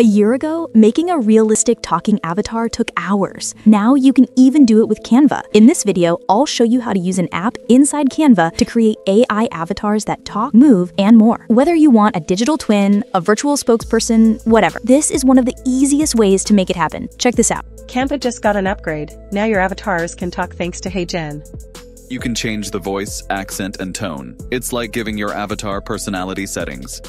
A year ago, making a realistic talking avatar took hours. Now you can even do it with Canva. In this video, I'll show you how to use an app inside Canva to create AI avatars that talk, move, and more. Whether you want a digital twin, a virtual spokesperson, whatever, this is one of the easiest ways to make it happen. Check this out. Canva just got an upgrade. Now your avatars can talk thanks to HeyGen. You can change the voice, accent, and tone. It's like giving your avatar personality settings.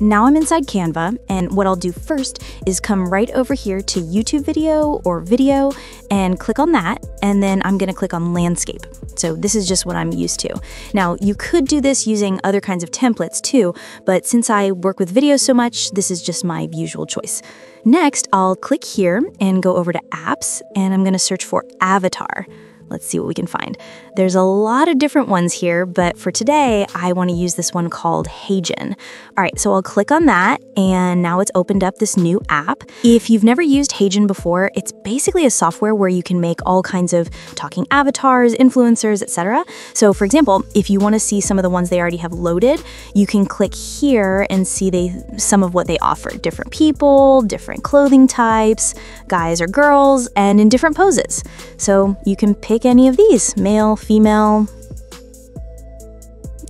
Now I'm inside Canva, and what I'll do first is come right over here to YouTube video or video and click on that, and then I'm gonna click on landscape. So this is just what I'm used to. Now, you could do this using other kinds of templates too, but since I work with video so much, this is just my usual choice. Next, I'll click here and go over to apps, and I'm gonna search for avatar. Let's see what we can find. There's a lot of different ones here, but for today, I want to use this one called HeyGen. All right, so I'll click on that, and now it's opened up this new app. If you've never used HeyGen before, it's basically a software where you can make all kinds of talking avatars, influencers, etc. So for example, if you want to see some of the ones they already have loaded, you can click here and see they some of what they offer. Different people, different clothing types, guys or girls, and in different poses. So you can pick pick any of these male, female.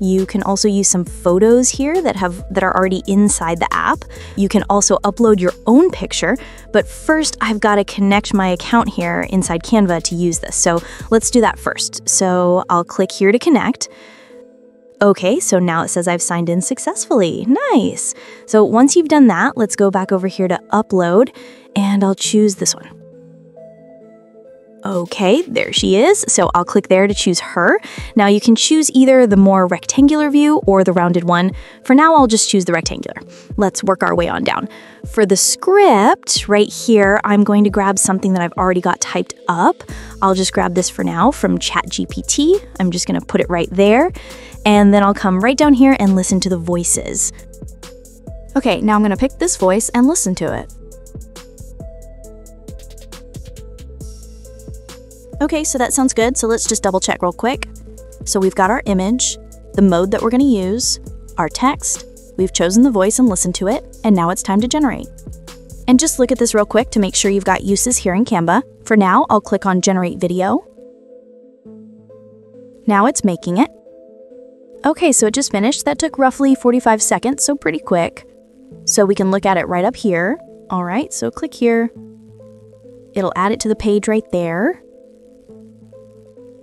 You can also use some photos here that have that are already inside the app. You can also upload your own picture, but first I've got to connect my account here inside Canva to use this. So let's do that first. So I'll click here to connect. Okay, so now it says I've signed in successfully. Nice. So once you've done that, let's go back over here to upload and I'll choose this one. Okay, there she is. So I'll click there to choose her. Now you can choose either the more rectangular view or the rounded one. For now, I'll just choose the rectangular. Let's work our way on down. For the script, right here, I'm going to grab something that I've already got typed up. I'll just grab this for now from ChatGPT. I'm just gonna put it right there. And then I'll come right down here and listen to the voices. Okay, now I'm gonna pick this voice and listen to it. Okay, so that sounds good. So let's just double check real quick. So we've got our image, the mode that we're going to use, our text, we've chosen the voice and listened to it, and now it's time to generate. And just look at this real quick to make sure you've got uses here in Canva. For now, I'll click on Generate Video. Now it's making it. Okay, so it just finished. That took roughly 45 seconds, so pretty quick. So we can look at it right up here. All right, so click here. It'll add it to the page right there.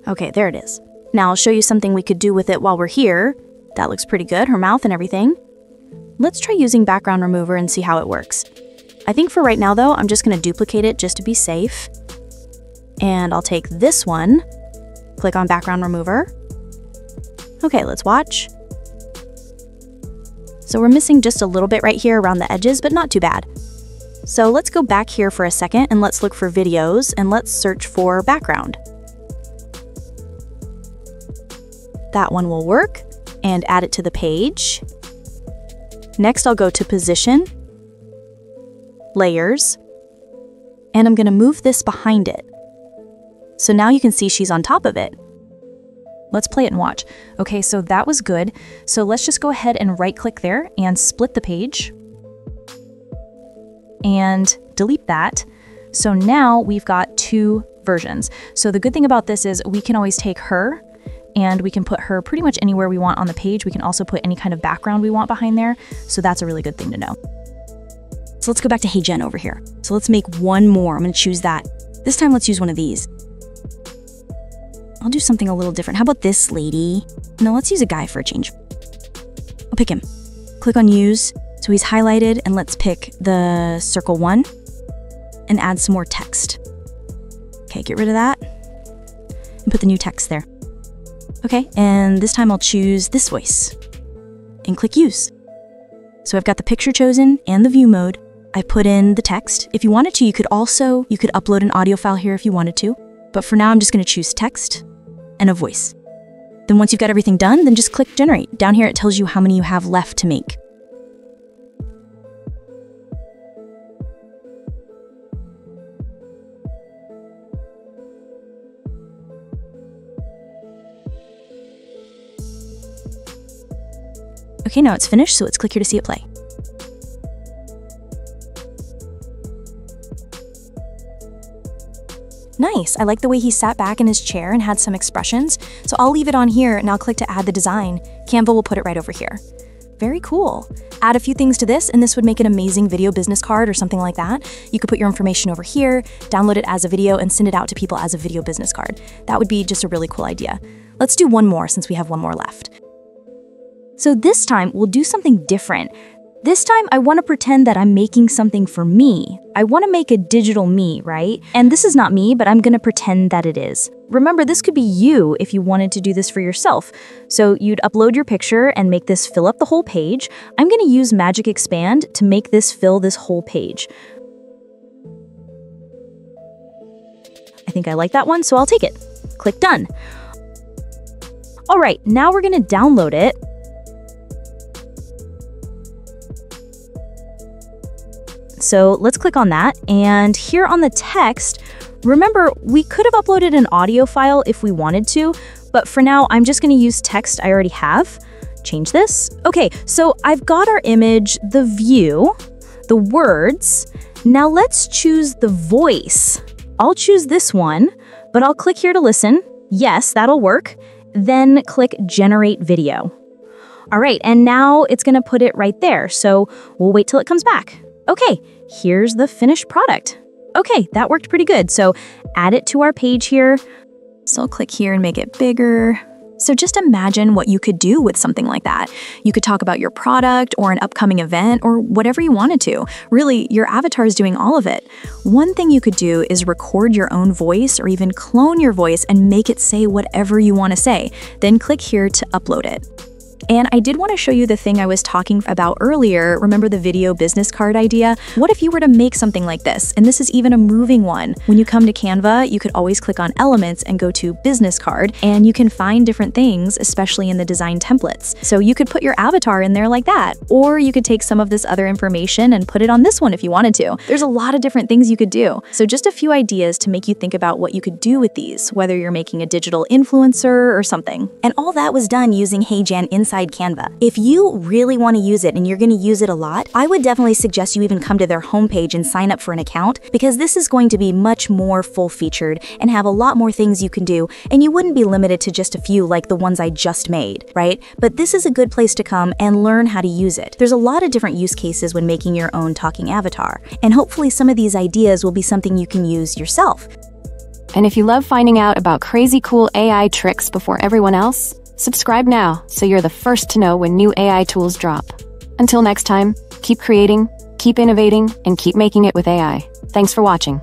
Okay, there it is. Now I'll show you something we could do with it while we're here. That looks pretty good, her mouth and everything. Let's try using background remover and see how it works. I think for right now though, I'm just gonna duplicate it just to be safe. And I'll take this one, click on background remover. Okay, let's watch. So we're missing just a little bit right here around the edges, but not too bad. So let's go back here for a second and let's look for videos and let's search for background. That one will work and add it to the page. Next, I'll go to Position, Layers, and I'm going to move this behind it. So now you can see she's on top of it. Let's play it and watch. Okay, so that was good. So let's just go ahead and right click there and split the page and delete that. So now we've got two versions. So the good thing about this is we can always take her and we can put her pretty much anywhere we want on the page. We can also put any kind of background we want behind there. So that's a really good thing to know. So let's go back to HeyGen over here. So let's make one more. I'm gonna choose that. This time let's use one of these. I'll do something a little different. How about this lady? No, let's use a guy for a change. I'll pick him. Click on use. So he's highlighted and let's pick the circle one and add some more text. Okay, get rid of that and put the new text there. Okay, and this time I'll choose this voice and click use. So I've got the picture chosen and the view mode. I put in the text. If you wanted to, you could also, you could upload an audio file here if you wanted to. But for now, I'm just gonna choose text and a voice. Then once you've got everything done, then just click generate. Down here, it tells you how many you have left to make. Okay, now it's finished, so let's click here to see it play. Nice, I like the way he sat back in his chair and had some expressions, so I'll leave it on here and I'll click to add the design. Canva will put it right over here. Very cool. Add a few things to this and this would make an amazing video business card or something like that. You could put your information over here, download it as a video and send it out to people as a video business card. That would be just a really cool idea. Let's do one more since we have one more left. So this time, we'll do something different. This time, I want to pretend that I'm making something for me. I want to make a digital me, right? And this is not me, but I'm going to pretend that it is. Remember, this could be you if you wanted to do this for yourself. So you'd upload your picture and make this fill up the whole page. I'm going to use Magic Expand to make this fill this whole page. I think I like that one, so I'll take it. Click Done. All right, now we're going to download it. So let's click on that. And here on the text, remember, we could have uploaded an audio file if we wanted to, but for now, I'm just gonna use text I already have. Change this. Okay, so I've got our image, the view, the words. Now let's choose the voice. I'll choose this one, but I'll click here to listen. Yes, that'll work. Then click Generate Video. All right, and now it's gonna put it right there, so we'll wait till it comes back. Okay, here's the finished product. Okay, that worked pretty good. So add it to our page here. So I'll click here and make it bigger. So just imagine what you could do with something like that. You could talk about your product or an upcoming event or whatever you wanted to. Really, your avatar is doing all of it. One thing you could do is record your own voice or even clone your voice and make it say whatever you want to say. Then click here to upload it. And I did want to show you the thing I was talking about earlier. Remember the video business card idea? What if you were to make something like this? And this is even a moving one. When you come to Canva, you could always click on elements and go to business card, and you can find different things, especially in the design templates. So you could put your avatar in there like that, or you could take some of this other information and put it on this one if you wanted to. There's a lot of different things you could do. So just a few ideas to make you think about what you could do with these, whether you're making a digital influencer or something. And all that was done using HeyGen inside Canva. If you really want to use it and you're going to use it a lot, I would definitely suggest you even come to their homepage and sign up for an account because this is going to be much more full featured and have a lot more things you can do and you wouldn't be limited to just a few like the ones I just made, right? But this is a good place to come and learn how to use it. There's a lot of different use cases when making your own talking avatar, and hopefully some of these ideas will be something you can use yourself. And if you love finding out about crazy cool AI tricks before everyone else, Subscribe now so you're the first to know when new AI tools drop. Until next time, keep creating, keep innovating, and keep making it with AI. Thanks for watching.